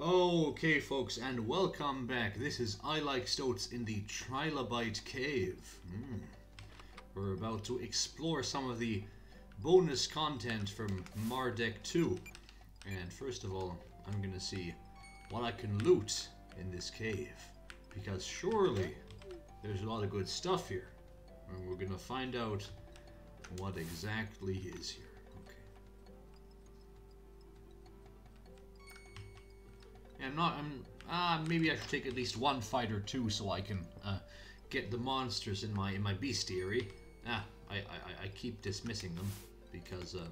Okay, folks, and welcome back. This is I Like Stoats in the Trilobite Cave. Mm. We're about to explore some of the bonus content from Mardek 2. And first of all, I'm gonna see what I can loot in this cave. Because surely there's a lot of good stuff here. And we're gonna find out what exactly is here. I'm not. I'm. Uh, maybe I should take at least one fight or two so I can uh, get the monsters in my in my bestiary. Ah, I, I I keep dismissing them because uh,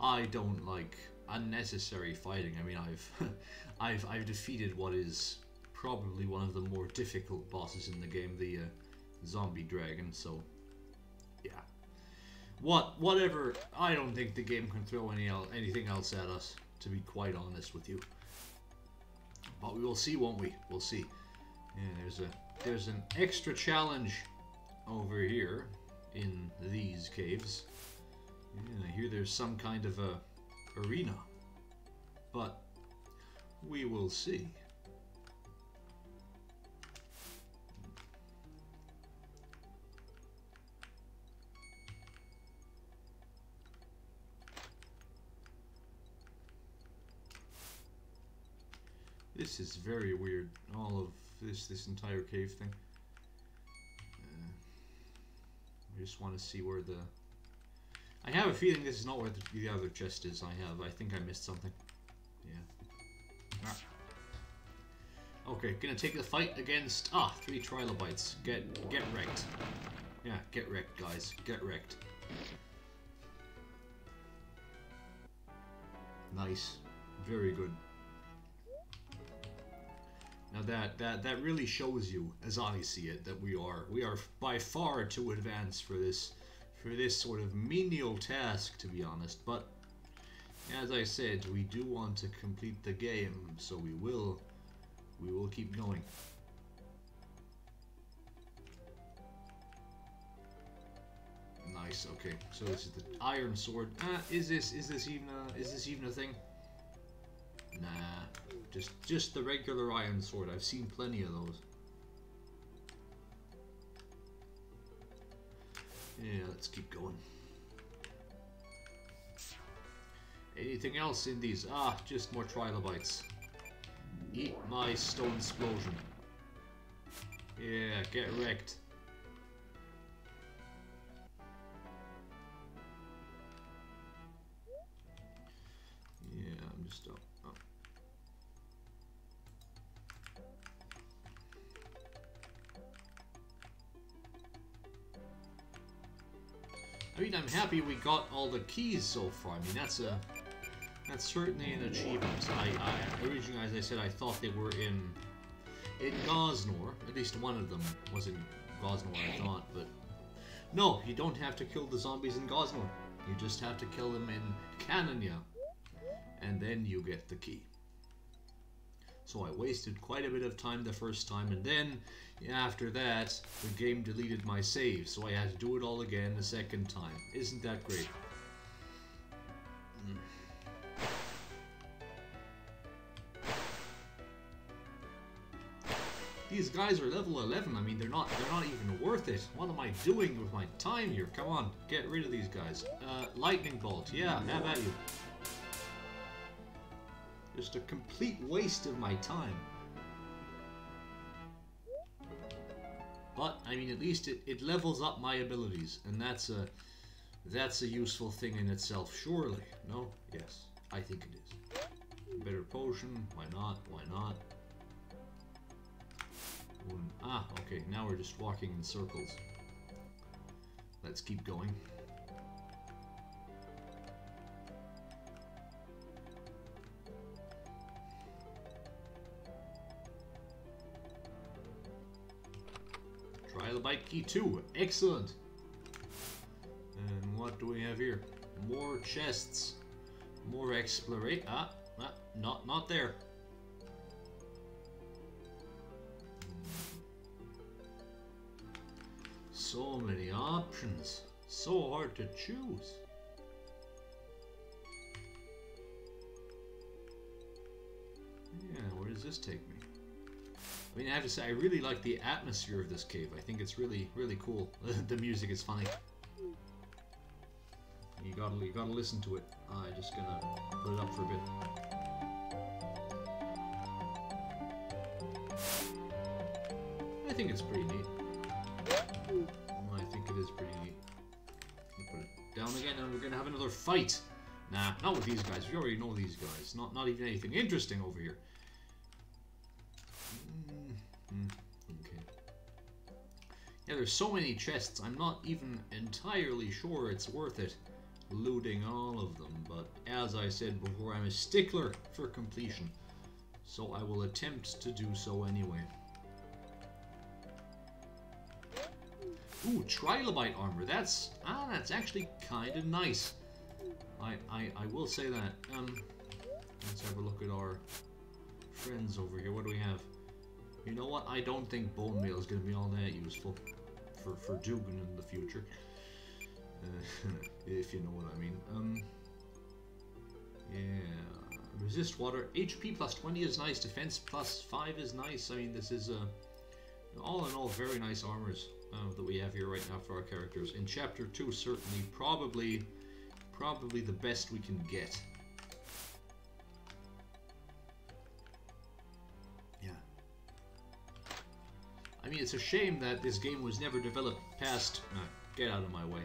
I don't like unnecessary fighting. I mean, I've I've I've defeated what is probably one of the more difficult bosses in the game, the uh, zombie dragon. So, yeah. What whatever. I don't think the game can throw any anything else at us. To be quite honest with you. But we will see, won't we? We'll see. Yeah, there's a there's an extra challenge over here in these caves. Yeah, I hear there's some kind of a arena. But we will see. This is very weird, all of this, this entire cave thing. Uh, I just want to see where the... I have a feeling this is not where the, the other chest is I have. I think I missed something. Yeah. Ah. Okay, gonna take the fight against... Ah, three trilobites. Get, get wrecked. Yeah, get wrecked, guys. Get wrecked. Nice. Very good. Now that, that, that really shows you, as I see it, that we are we are by far too advanced for this for this sort of menial task, to be honest. But as I said, we do want to complete the game, so we will we will keep going. Nice. Okay, so this is the iron sword. Ah, is this is this even a is this even a thing? Nah. Just, just the regular iron sword. I've seen plenty of those. Yeah, let's keep going. Anything else in these? Ah, just more trilobites. Eat my stone explosion. Yeah, get wrecked. Happy we got all the keys so far. I mean, that's a that's certainly an achievement. I, I originally, as I said, I thought they were in in Goznor. At least one of them was in Goznor, I thought. But no, you don't have to kill the zombies in Goznor. You just have to kill them in Canonia, and then you get the key. So I wasted quite a bit of time the first time, and then after that, the game deleted my save, so I had to do it all again the second time. Isn't that great? Mm. These guys are level 11. I mean, they're not they're not even worth it. What am I doing with my time here? Come on, get rid of these guys. Uh, lightning bolt. Yeah, have at you. Just a complete waste of my time. But, I mean, at least it, it levels up my abilities, and that's a that's a useful thing in itself, surely. No? Yes, I think it is. Better potion, why not, why not? Ah, okay, now we're just walking in circles. Let's keep going. Trilobite key 2. Excellent. And what do we have here? More chests. More exploration. Ah, ah, not, not there. So many options. So hard to choose. Yeah, where does this take me? I mean, I have to say, I really like the atmosphere of this cave. I think it's really, really cool. the music is funny. You gotta, you gotta listen to it. I'm just gonna put it up for a bit. I think it's pretty neat. I think it is pretty neat. Put it down again, and we're gonna have another fight. Nah, not with these guys. We already know these guys. Not, not even anything interesting over here. There's so many chests. I'm not even entirely sure it's worth it looting all of them. But as I said before, I'm a stickler for completion. So I will attempt to do so anyway. Ooh, trilobite armor. That's ah, that's actually kind of nice. I, I I will say that. Um, let's have a look at our friends over here. What do we have? You know what? I don't think bone meal is going to be all that useful for for Deugan in the future. Uh, if you know what I mean. Um, yeah. Resist water. HP plus 20 is nice. Defense plus 5 is nice. I mean, this is uh, all in all very nice armors uh, that we have here right now for our characters. In Chapter 2, certainly, probably, probably the best we can get. I mean, it's a shame that this game was never developed past... Uh, get out of my way.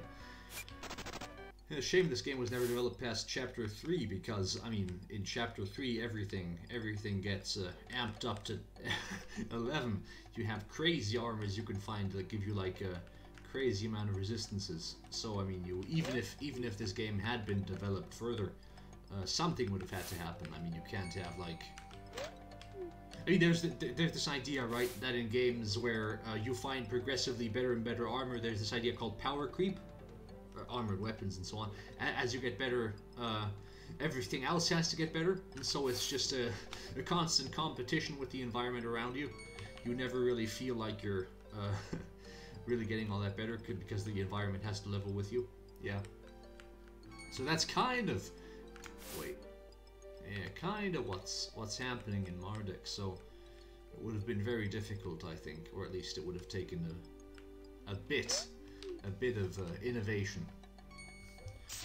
It's a shame this game was never developed past Chapter 3 because, I mean, in Chapter 3 everything everything gets uh, amped up to 11. You have crazy armors you can find that give you like a crazy amount of resistances. So, I mean, you even if even if this game had been developed further, uh, something would have had to happen. I mean, you can't have like... I mean, there's the, there's this idea, right, that in games where uh, you find progressively better and better armor, there's this idea called power creep armored weapons and so on. As you get better, uh, everything else has to get better, and so it's just a, a, constant competition with the environment around you. You never really feel like you're uh, really getting all that better because the environment has to level with you. Yeah. So that's kind of wait, yeah, kind of what's what's happening in Mardek. So it would have been very difficult, I think, or at least it would have taken a a bit a bit of uh, innovation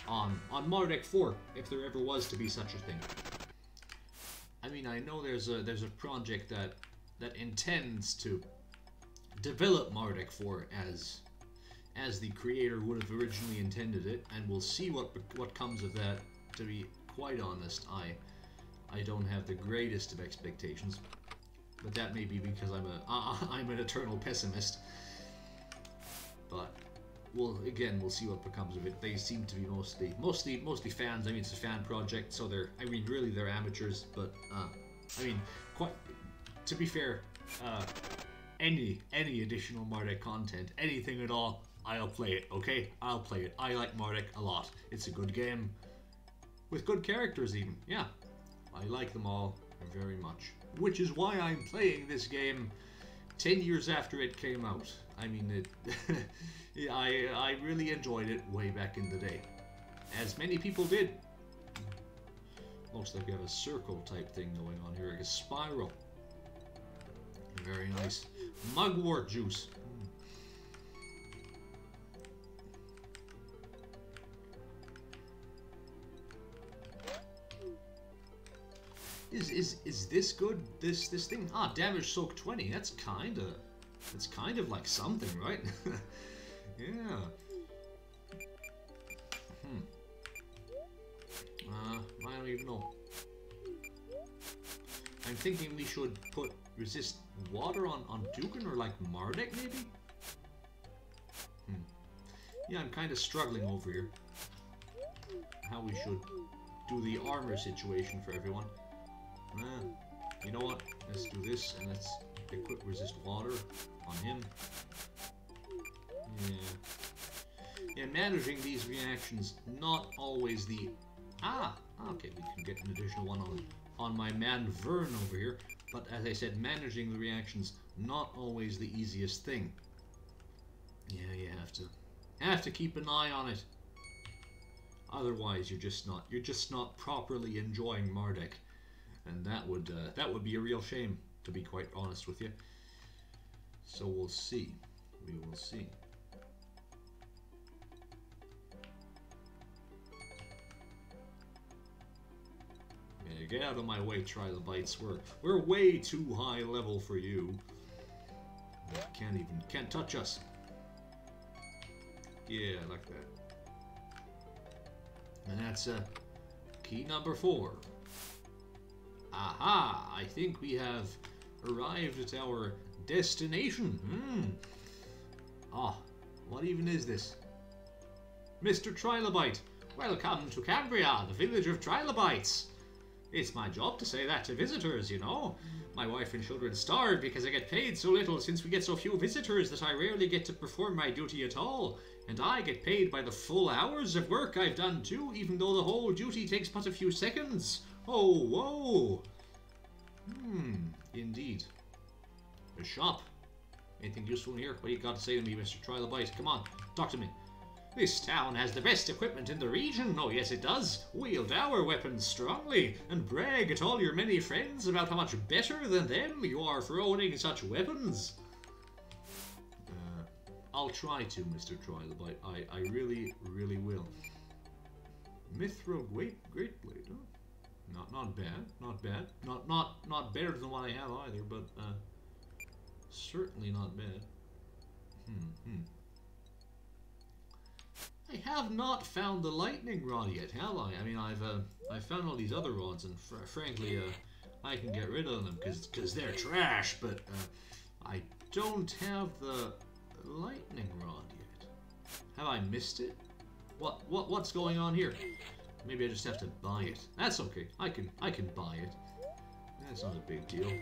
on on Mardek 4, if there ever was to be such a thing. I mean, I know there's a there's a project that that intends to develop Mardek 4 as as the creator would have originally intended it, and we'll see what what comes of that. To be quite honest, I I don't have the greatest of expectations, but that may be because I'm a I'm an eternal pessimist. But well, again, we'll see what becomes of it. They seem to be mostly, mostly, mostly fans. I mean, it's a fan project, so they're, I mean, really, they're amateurs. But, uh, I mean, quite. To be fair, uh, any, any additional Mardek content, anything at all, I'll play it. Okay, I'll play it. I like Mardek a lot. It's a good game with good characters, even. Yeah, I like them all very much. Which is why I'm playing this game 10 years after it came out. I mean, it. I, I really enjoyed it way back in the day. As many people did. Looks like we have a circle type thing going on here, like a spiral. Very nice. Mugwort juice. Is, is is this good? This this thing? Ah, damage soak 20. That's kinda it's kind of like something, right? Yeah. Hmm. Uh, I don't even know. I'm thinking we should put resist water on, on Deugan or like Mardek maybe? Hmm. Yeah, I'm kind of struggling over here. How we should do the armor situation for everyone. Uh, you know what? Let's do this and let's equip resist water on him. Yeah. Yeah, managing these reactions, not always the... Ah! Okay, we can get an additional one on, on my man Vehrn over here. But as I said, managing the reactions, not always the easiest thing. Yeah, you have to have to keep an eye on it. Otherwise, you're just not you're just not properly enjoying Mardek. And that would uh, that would be a real shame, to be quite honest with you. So we'll see. We will see. Yeah, get out of my way, trilobites. We're we're way too high level for you. Can't even can't touch us. Yeah, like that. And that's uh, key number four. Aha! I think we have arrived at our destination. Hmm. Ah, what even is this? Mr. Trilobite, welcome to Cambria, the village of Trilobites. It's my job to say that to visitors, you know. My wife and children starve because I get paid so little since we get so few visitors that I rarely get to perform my duty at all. And I get paid by the full hours of work I've done too, even though the whole duty takes but a few seconds. Oh, whoa. Hmm, indeed. A shop. Anything useful in here? What do you got to say to me, Mr. Trilobite? Come on, talk to me. This town has the best equipment in the region. Oh, yes, it does. Wield our weapons strongly and brag at all your many friends about how much better than them you are for owning such weapons. Uh, I'll try to, Mr. Trilobite. I, I really, really will. Mithril Great Great Blade, huh? Not not bad, not bad. Not not not better than what I have either, but uh, certainly not bad. Hmm, hmm. I have not found the lightning rod yet, have I? I mean, I've uh, I found all these other rods, and fr frankly, uh, I can get rid of them because because they're trash. But uh, I don't have the lightning rod yet. Have I missed it? What what what's going on here? Maybe I just have to buy it. That's okay. I can I can buy it. That's not a big deal.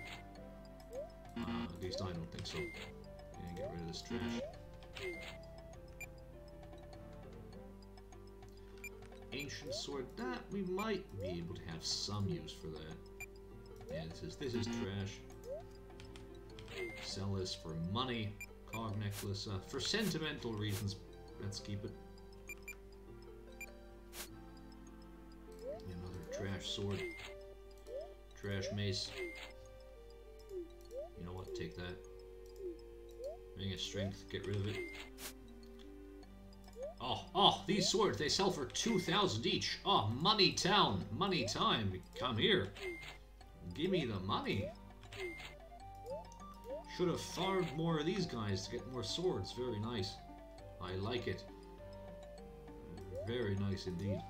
Uh, at least I don't think so. Yeah, get rid of this trash. ancient sword. That we might be able to have some use for that. Yeah, this is this is trash. Sell this for money. Cog necklace. Uh, for sentimental reasons, let's keep it. Trash sword. Trash mace. You know what? Take that. Ring of strength. Get rid of it. Oh, oh, these swords, they sell for 2,000 each. Oh, money town, money time. Come here. Give me the money. Should have farmed more of these guys to get more swords. Very nice. I like it. Very nice indeed.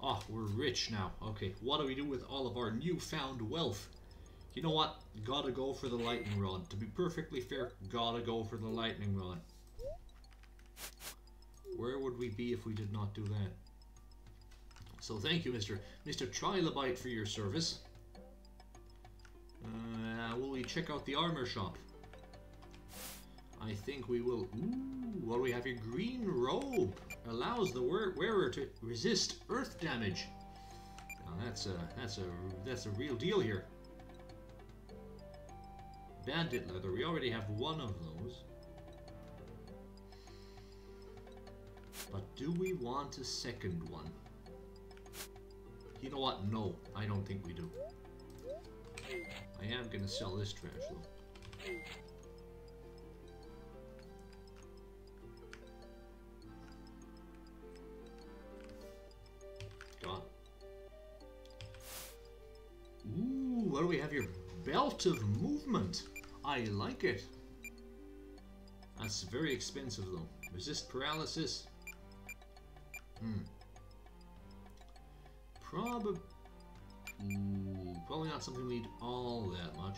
Oh, we're rich now. Okay, what do we do with all of our newfound wealth? You know what? Gotta go for the lightning rod. To be perfectly fair, gotta go for the lightning rod. Where would we be if we did not do that? So thank you, Mr. Mr. Trilobite, for your service. Uh, will we check out the armor shop? I think we will. Ooh, do we have here? Green robe allows the wearer to resist earth damage. Now that's a that's a that's a real deal here. Bandit leather. We already have one of those. But do we want a second one? You know what? No, I don't think we do. I am gonna sell this trash though. Belt of movement. I like it. That's very expensive though. Resist paralysis. Hmm. Probably. Probably not something we need all that much.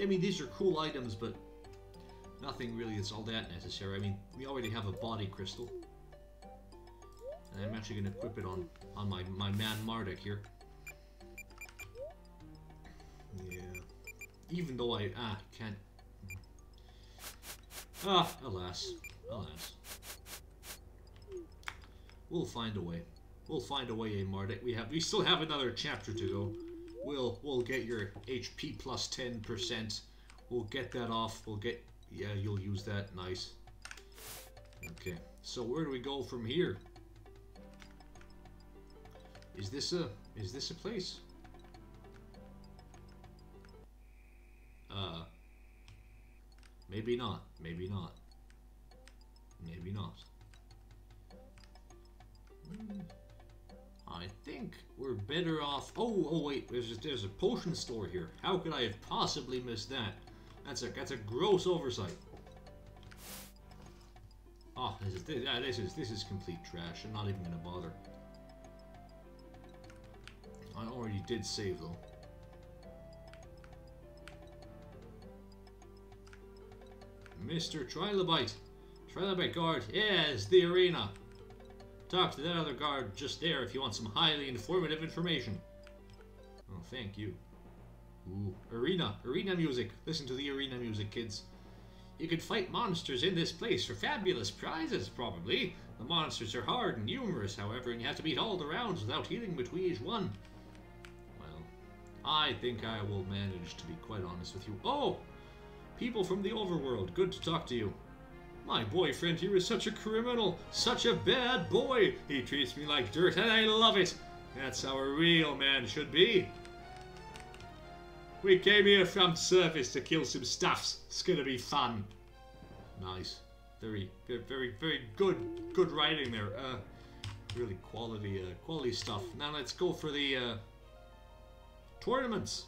I mean, these are cool items, but nothing really is all that necessary. I mean, we already have a body crystal. And I'm actually going to equip it on, on my, my man Mardek here. Yeah. Even though I, ah, can't... Ah, alas. Alas. We'll find a way. we'll find a way, eh, Mardek? We have we still have another chapter to go. We'll we'll get your HP plus ten percent. We'll get that off. We'll get yeah, you'll use that. Nice. Okay. So where do we go from here? Is this a is this a place? Maybe not. Maybe not. Maybe not. I think we're better off. Oh, oh wait, there's a, there's a potion store here. How could I have possibly missed that? That's a that's a gross oversight. Oh, this is this, this is this is complete trash. I'm not even gonna bother. I already did save though. Mr. Trilobite. Trilobite guard. Yes, the arena. Talk to that other guard just there if you want some highly informative information. Oh, thank you. Ooh, arena. Arena music. Listen to the arena music, kids. You could fight monsters in this place for fabulous prizes, probably. The monsters are hard and numerous, however, and you have to beat all the rounds without healing between each one. Well, I think I will manage, to be quite honest with you. Oh! People from the overworld, good to talk to you. My boyfriend here is such a criminal, such a bad boy. He treats me like dirt, and I love it. That's how a real man should be. We came here from surface to kill some stuffs. It's gonna be fun. Nice. Very, very, very, good, good writing there. Uh, really quality, uh, quality stuff. Now let's go for the uh, tournaments.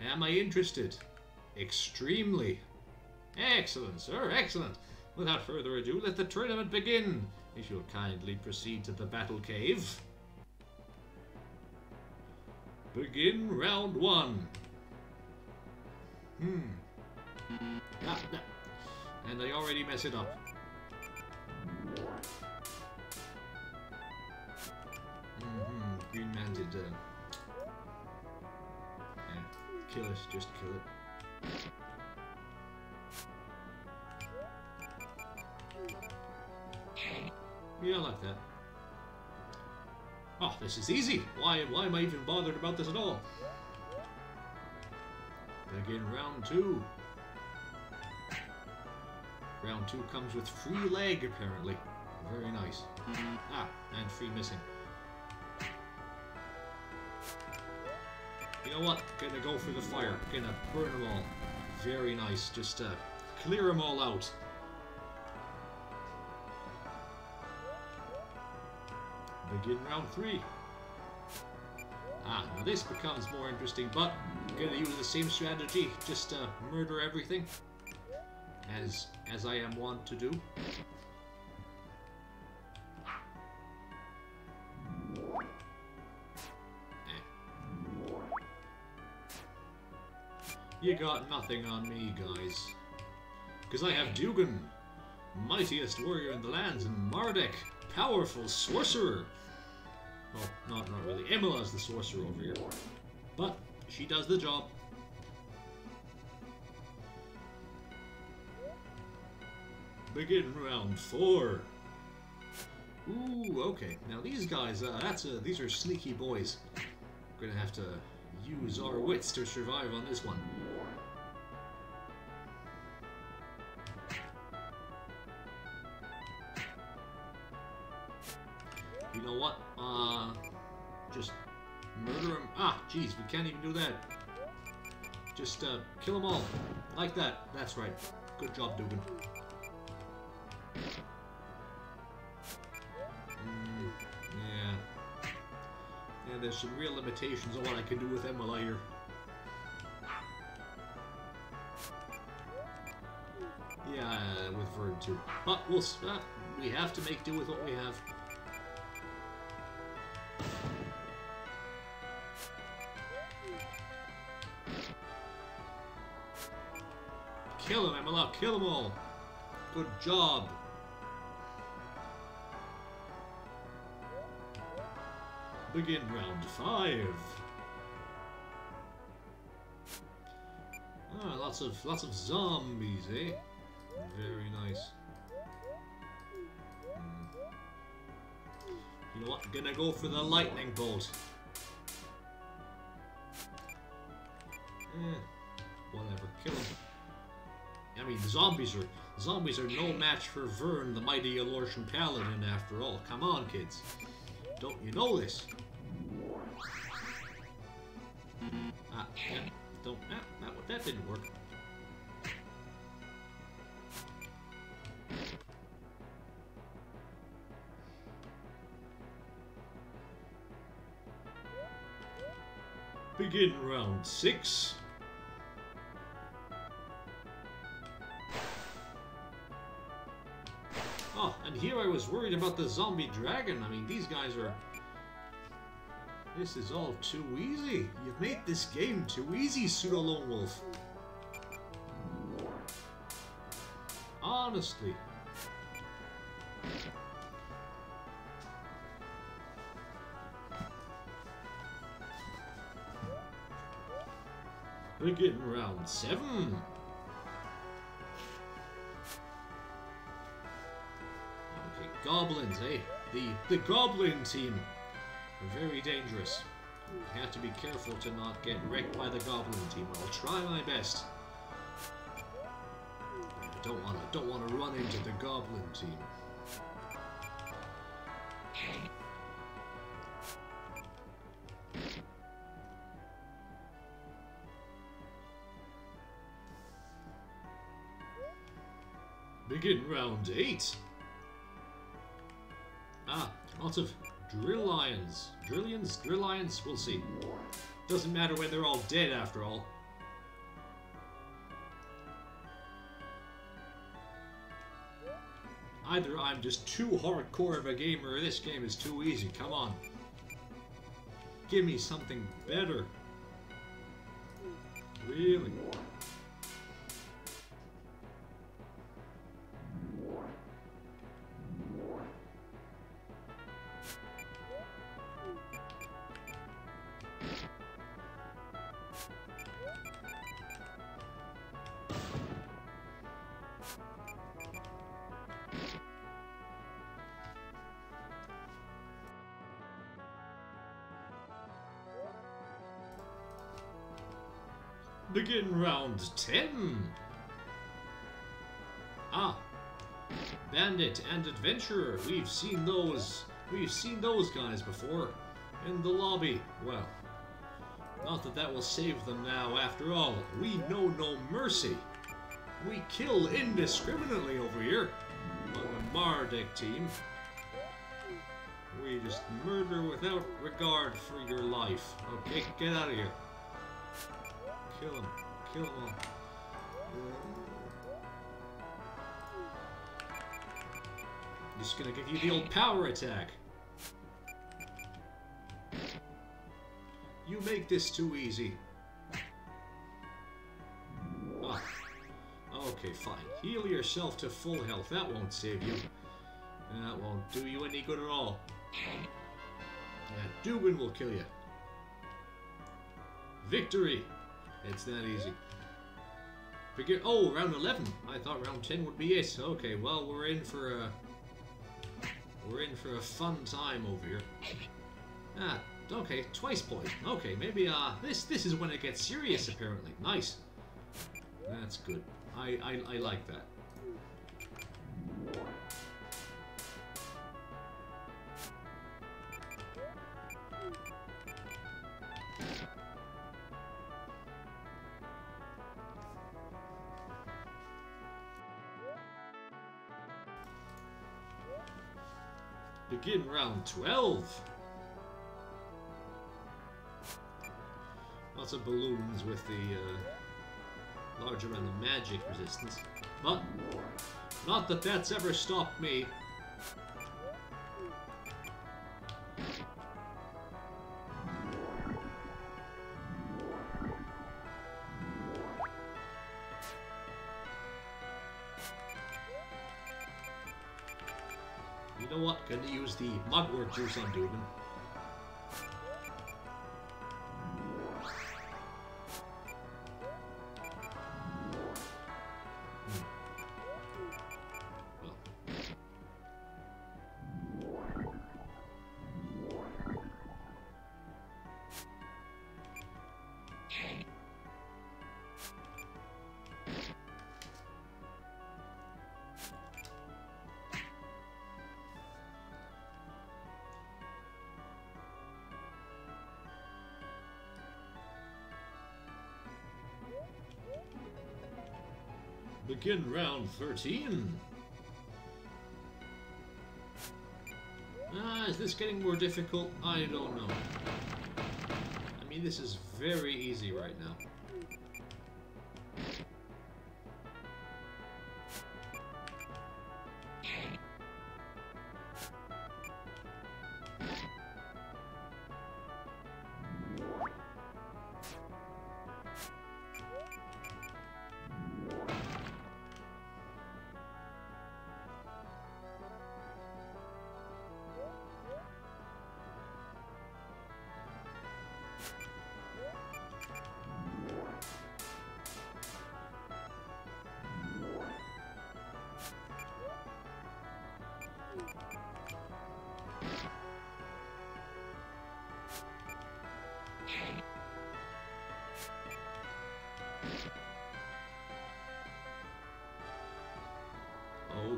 Am I interested? Extremely. Excellent, sir, excellent. Without further ado, let the tournament begin. If you'll kindly proceed to the battle cave. Begin round one. Hmm. Ah, ah. And I already mess it up. Mm-hmm. Green Man did, uh... Kill it, just kill it. Yeah, I like that. Oh, this is easy. Why, why am I even bothered about this at all? Begin round two. Round two comes with free leg, apparently. Very nice. Ah, and free missing. Know what? Gonna go for the fire. Gonna burn them all. Very nice. Just uh, clear them all out. Begin round three. Ah, now this becomes more interesting, but I'm gonna use the same strategy, just uh, murder everything, as as I am wont to do. You got nothing on me, guys. Because I have Deugan, mightiest warrior in the lands, and Mardek, powerful sorcerer. Well, not, not really. Emela's the sorcerer over here. But she does the job. Begin round four. Ooh, okay. Now these guys, uh, that's a, these are sneaky boys. We're gonna have to use our wits to survive on this one. Know what? Uh, just murder him. Ah, jeez, we can't even do that. Just uh, kill them all. Like that. That's right. Good job, Deugan. Mm, yeah. Yeah, there's some real limitations on what I can do with here. Yeah, with Vehrn too. But we'll, uh, we have to make do with what we have. Kill him, Emela! Kill them all! Good job! Begin round five. Ah, lots of lots of zombies, eh? Very nice. Hmm. You know what? I'm gonna go for the lightning bolt. Zombies are zombies are no match for Vehrn, the mighty Yalortian paladin. After all, come on, kids. Don't you know this? Ah, yeah. Don't. Ah, that that didn't work. Begin round six. Oh, and here I was worried about the zombie dragon. I mean, these guys are... This is all too easy. You've made this game too easy, Pseudolonewolf. Honestly. We're getting round seven. Goblins, eh? The, the Goblin team. Very dangerous. I have to be careful to not get wrecked by the Goblin team. I'll try my best. I don't want to don't want to run into the Goblin team. Begin round 8 of drill lions. Drillions? Drill lions? We'll see. Doesn't matter when they're all dead after all. Either I'm just too hardcore of a gamer or this game is too easy. Come on. Give me something better. Really? Round 10. Ah. Bandit and Adventurer. We've seen those. We've seen those guys before. In the lobby. Well. Not that that will save them now. After all, we know no mercy. We kill indiscriminately over here. On the Mardek team. We just murder without regard for your life. Okay, get out of here. Kill him. Kill. Just gonna give you the old power attack. You make this too easy. Ah. Okay, fine. Heal yourself to full health. That won't save you. That won't do you any good at all. Yeah, Dubin will kill you. Victory! It's that easy. Forget. Oh, round 11. I thought round 10 would be it. Okay, well, we're in for a... We're in for a fun time over here. Ah, okay, twice point. Okay, maybe, uh, this this is when it gets serious, apparently. Nice. That's good. I, I, I like that. Begin round 12. Lots of balloons with the uh, large amount of magic resistance. But, not that that's ever stopped me. The Mugwort juice on Begin round 13. Ah, is this getting more difficult? I don't know. I mean, this is very easy right now.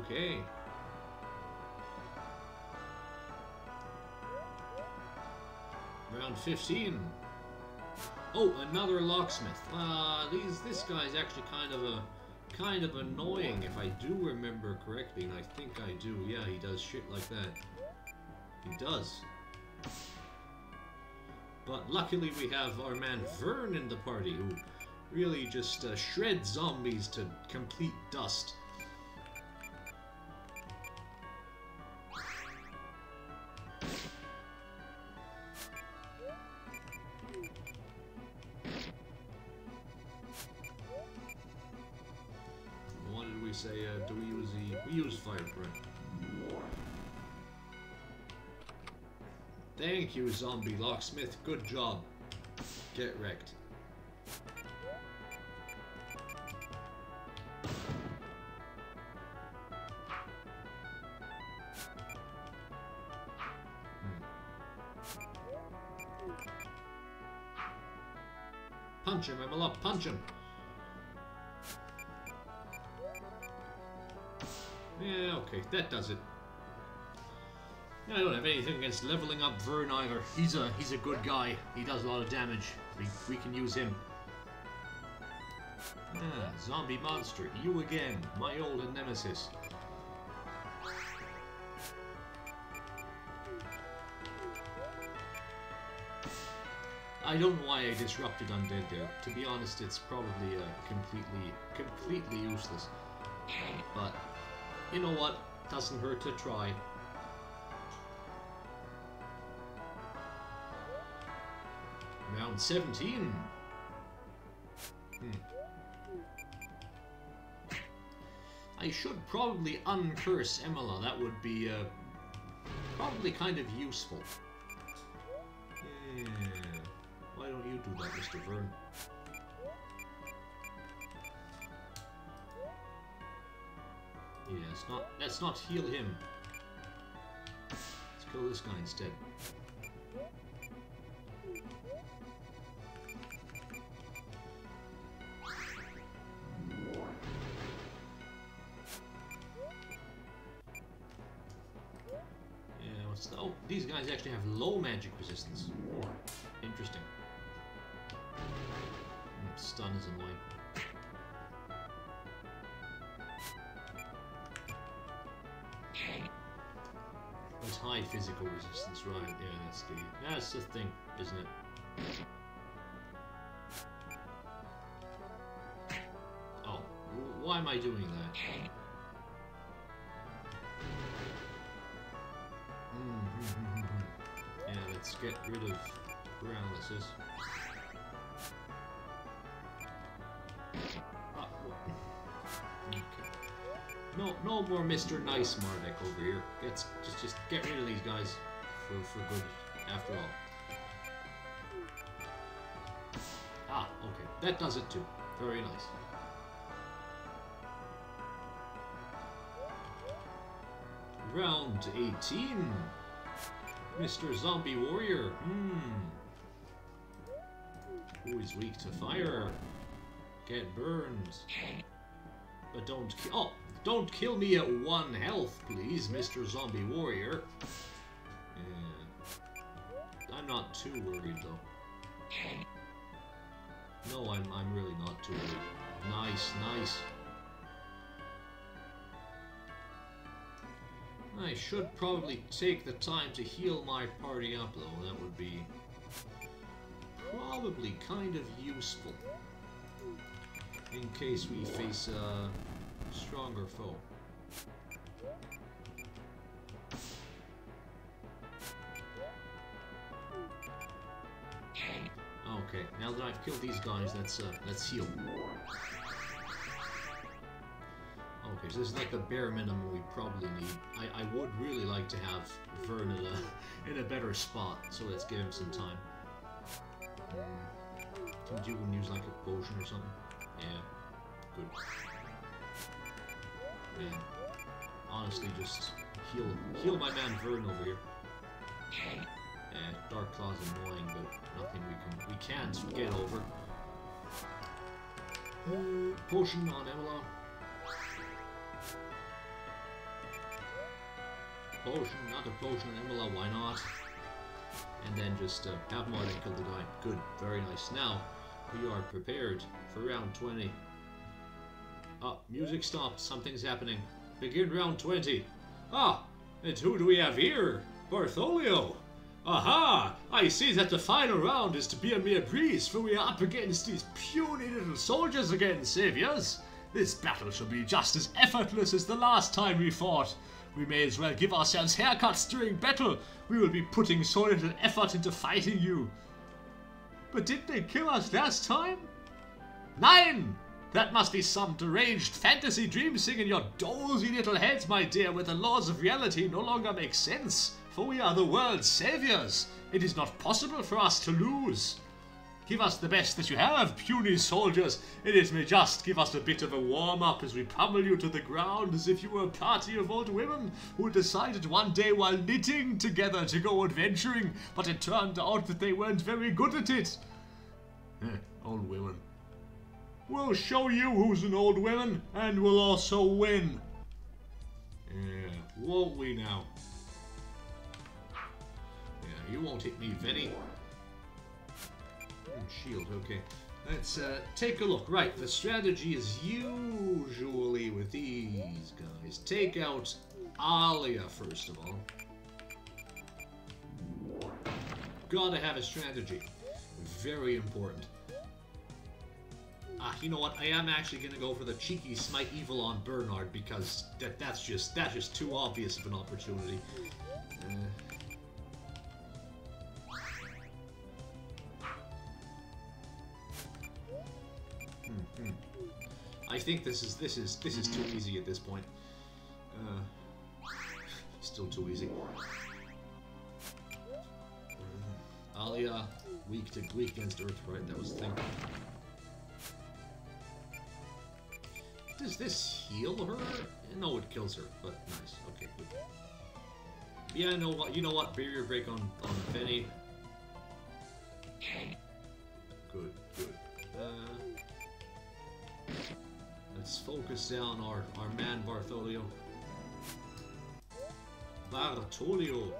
Okay. Round 15. Oh, another locksmith. Uh, these this guy's actually kind of a kind of annoying if I do remember correctly, and I think I do. Yeah, he does shit like that. He does. But luckily we have our man Vehrn in the party, who really just uh, shreds zombies to complete dust. Thank you, zombie locksmith. Good job. Get wrecked. Hmm. Punch him, Emma, punch him! Yeah, okay, that does it. I don't have anything against leveling up Vehrn either. He's a he's a good guy. He does a lot of damage. We, we can use him. Ah, zombie monster, you again, my old nemesis. I don't know why I disrupted Undead there. To be honest, it's probably uh, completely, completely useless. But, you know what? Doesn't hurt to try. Round 17. Hmm. I should probably uncurse Emela. That would be uh, probably kind of useful. Yeah. Why don't you do that, Mr. Vehrn? Yeah, let's not let's not heal him. Let's kill this guy instead. These guys actually have low magic resistance. Interesting. Mm, Stun is annoying. It's high physical resistance, right? Yeah, that's the that's the thing, isn't it? Oh, why am I doing that? Get rid of paralysis. Ah, okay. No, no more Mr. Nice Mardek over here. Let's just, just get rid of these guys for, for good, after all. Ah, okay. That does it too. Very nice. Round 18. Mr. Zombie Warrior. Hmm. Who is weak to fire? Get burned. But don't ki- Oh! Don't kill me at one health, please, Mr. Zombie Warrior. Yeah. I'm not too worried, though. No, I'm, I'm really not too worried. Nice, nice. I should probably take the time to heal my party up, though. That would be probably kind of useful in case we face a stronger foe. Okay, now that I've killed these guys, let's uh, let's heal. Okay, this is like the bare minimum we probably need. I, I would really like to have Vehrn in a, in a better spot, so let's give him some time. Hmm. Can you use like a potion or something? Yeah, good. Man, honestly, just heal heal my man Vehrn over here. Eh, Dark Claw's annoying, but nothing we can we can't get over. Uh, potion on Emela. Potion, not a potion on Emela, why not? And then just uh, have and kill the guy. Good, very nice. Now, we are prepared for round 20. Ah, music stopped. Something's happening. Begin round 20. Ah, and who do we have here? Bartholio. Aha! I see that the final round is to be a mere breeze, for we are up against these puny little soldiers again, saviors. This battle shall be just as effortless as the last time we fought. We may as well give ourselves haircuts during battle. We will be putting so little effort into fighting you. But didn't they kill us last time? Nine! That must be some deranged fantasy dream singing your dozy little heads, my dear, where the laws of reality no longer make sense for we are the world's saviors. It is not possible for us to lose. Give us the best that you have, puny soldiers, and it may just give us a bit of a warm-up as we pummel you to the ground as if you were a party of old women who decided one day while knitting together to go adventuring, but it turned out that they weren't very good at it. Eh, old women. We'll show you who's an old woman, and we'll also win. Yeah, won't we now? Yeah, you won't hit me, Vennie. Shield, okay. Let's uh, take a look. Right, the strategy is usually with these guys. Take out Aalia, first of all. Gotta have a strategy. Very important. Ah, you know what? I am actually gonna go for the cheeky smite evil on Bernard because that that's just that's just too obvious of an opportunity. Uh, I think this is this is this is too easy at this point. Uh, still too easy. Uh, Aalia, weak to weak against Earth, right? That was the thing. Does this heal her? No, it kills her, but nice. Okay, good. Yeah, I know what? You know what? Barrier break on on Penny. Focus down our, our man Bartholio. Bartolio.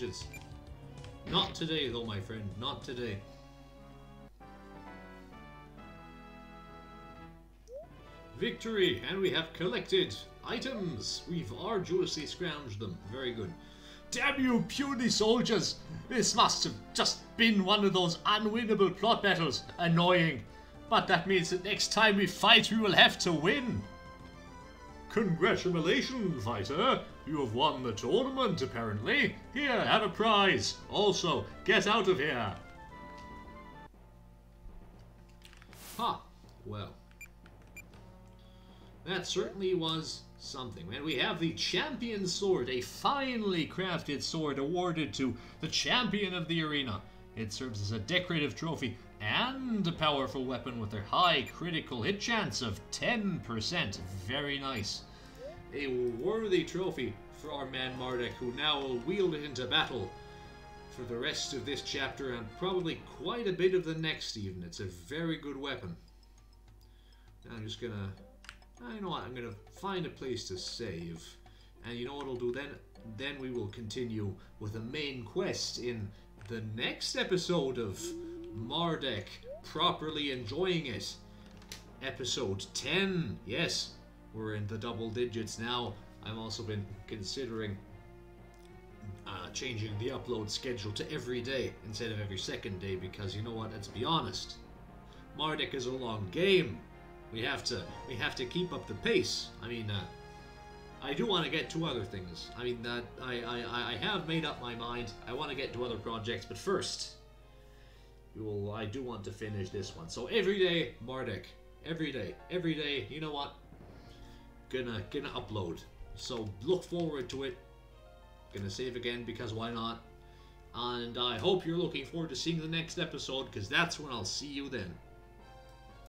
Vengeance. Not today, though, my friend. Not today. Victory! And we have collected items. We've arduously scrounged them. Very good. Damn you, puny soldiers! This must have just been one of those unwinnable plot battles. Annoying. But that means that next time we fight, we will have to win. Congratulations, fighter! You have won the tournament, apparently. Here, have a prize. Also, get out of here. Huh. Well. That certainly was something. And we have the champion sword, a finely crafted sword awarded to the champion of the arena. It serves as a decorative trophy and a powerful weapon with a high critical hit chance of 10%. Very nice. A worthy trophy for our man Mardek, who now will wield it into battle for the rest of this chapter and probably quite a bit of the next even. It's a very good weapon. Now I'm just gonna... I know what, I'm gonna find a place to save. And you know what I'll do then? Then we will continue with the main quest in the next episode of Mardek Properly Enjoying It. Episode 10. Yes, we're in the double digits now. I've also been considering uh, changing the upload schedule to every day instead of every second day because you know what? Let's be honest. Mardek is a long game. We have to we have to keep up the pace. I mean, uh, I do want to get to other things. I mean that I, I I have made up my mind. I want to get to other projects, but first, we will. I do want to finish this one. So every day, Mardek. Every day, every day. You know what? Gonna gonna upload. So look forward to it. Gonna save again because why not? And I hope you're looking forward to seeing the next episode because that's when I'll see you then.